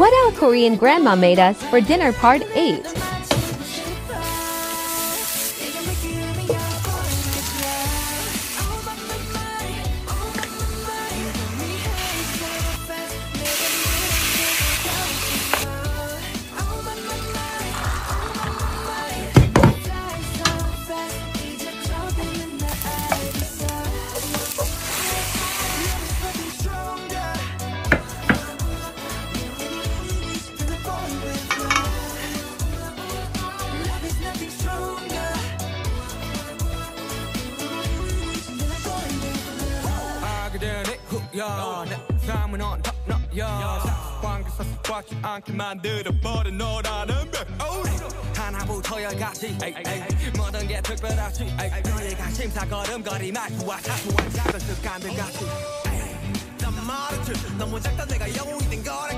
What our Korean grandma made us for dinner part 8. 그대는 후야 내 삶은 on top 너야 관계 사슬받지 않게 만들어버린 너라는 백 하나부터 열까지 에이, 에이. 모든 게 특별하지 에이, 너의 관심사 걸음걸이 말투와 사소한 작은 습관들 같이 에이. 난 말했지 너무 작다 내가 영웅이 된 거라